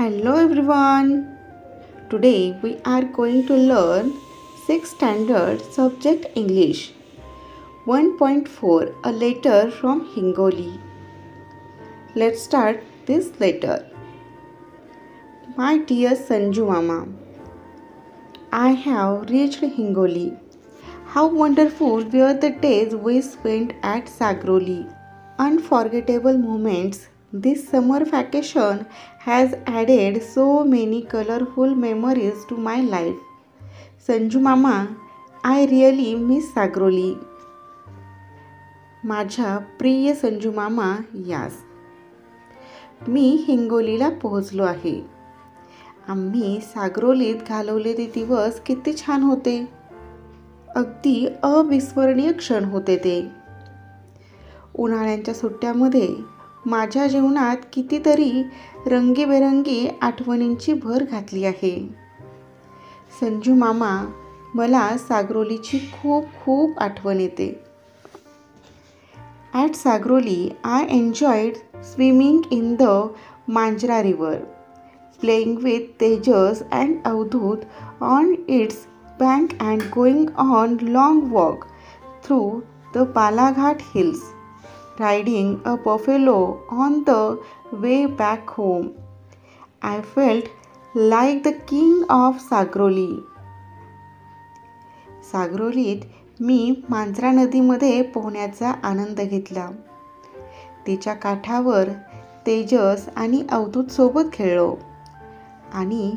Hello everyone. Today we are going to learn 6th standard subject English. 1.4 A letter from Hingoli. Let's start this letter. My dear Sanju Mama, I have reached Hingoli. How wonderful were the days we spent at Sagroli. Unforgettable moments. This summer vacation has added so many colorful memories to my life. Sanju mama I really miss Sagroli माझ्या प्रिय संजू मामा यास मी हिंगोलीला पोहोचलो आहे आम्ही सागरोलीत घालवलेले दिवस किती छान होते अगदी अविस्मरणीय क्षण होते ते उन्हाळ्यांच्या सुट्ट्यामध्ये माझ्या जीवनात कितीतरी रंगीबेरंगी आठवणींची भर घातली आहे. संजू मामा मला सागरोलीची खूप खूप आठवण येते. At Sagroli I enjoyed swimming in the Manjara river playing with Tejas and Avdhut on its bank and going on long walk through the Balaghat hills. Riding a buffalo on the way back home. I felt like the king of Sagroli. सागरोलीत मी मांजरा नदीमध्ये पोहण्याचा आनंद घेतला तिच्या काठावर तेजस आणि अवधूत सोबत खेळलो आणि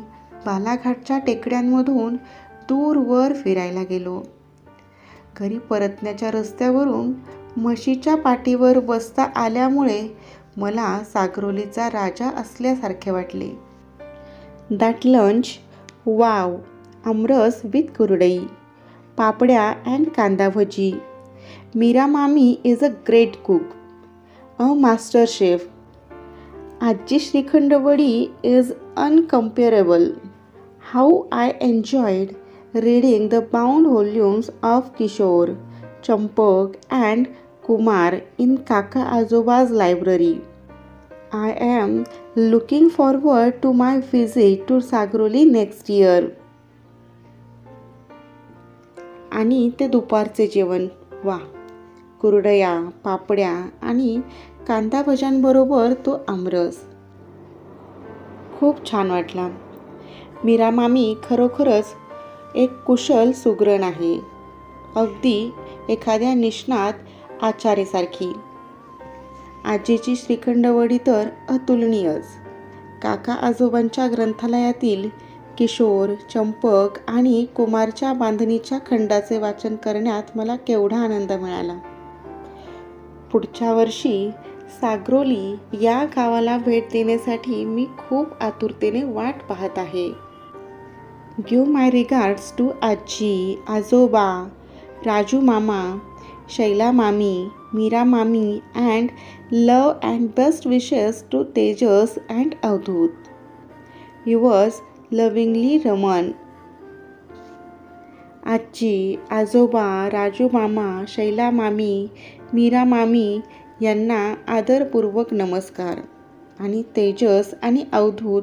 बालाघाटच्या टेकड्यांमधून दूरवर फिरायला गेलो घरी परतण्याच्या रस्त्यावरून म्हशीच्या पाठीवर बसता आल्यामुळे मला सागरोलीचा राजा असल्यासारखे वाटले. That lunch wow aamras with kurdai papdya and kanda bhaji. Meera mami is a great cook a master chef aaji shrikhand vadi is incomparable how I enjoyed reading the bound volumes of Kishore Champak and Kumar in Kaka Ajoba's library. I am looking forward to my visit to Sagroli next year. आणि ते दुपारचे जेवण. वा कुरडया पापड्या आणि कांदा भजांबरोबर तो आमरस. खूप छान वाटला. मीरा मामी खरोखरच एक कुशल सुगरण आहे. अगदी एखाद्या निष्णात आचारेसारखी आजीची श्रीखंडवडी तर अतुलनीयच. काका आजोबांच्या ग्रंथालयातील किशोर चंपक आणि कुमारच्या बांधणीच्या खंडाचे वाचन करण्यात मला केवढा आनंद मिळाला. पुढच्या वर्षी सागरोली या गावाला भेट देण्यासाठी मी खूप आतुरतेने वाट पाहत आहे. गिव माय रिगार्ड्स टू आजी आजोबा राजू मामा Shaila mami Meera mami and love and best wishes to Tejas and Avdhut. Yours lovingly Raman. आजी आजोबा राजू मामा शैला मामी मीरा मामी यांना आदरपूर्वक नमस्कार. आणि तेजस आणि अवधूत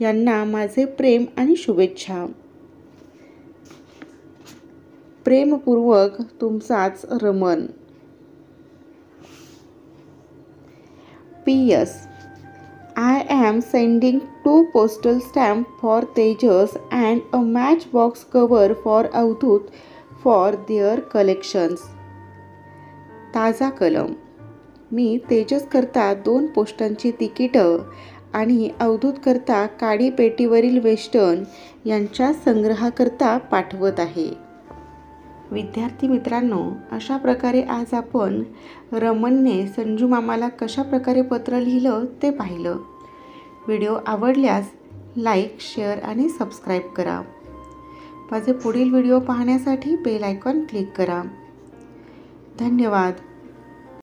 यांना माझे प्रेम आणि शुभेच्छा. प्रेमपूर्वक तुमचाच Raman P S I am sending two postal stamp for Tejas and a match box cover for Avdhut for their collections ताजा कलम. मी तेजस करता दोन पोस्टांची तिकीटं आणि अवधूत करता काडी पेटीवरील वेस्टर्न यांच्या संग्रहाकरता पाठवत आहे. विद्यार्थी मित्रांनो अशा प्रकारे आज आपण रमनने संजू मामाला कशा प्रकारे पत्र लिहिलं ते पाहिलं. व्हिडिओ आवडल्यास लाईक शेअर आणि सबस्क्राईब करा. माझे पुढील व्हिडिओ पाहण्यासाठी बेल आयकॉन क्लिक करा. धन्यवाद.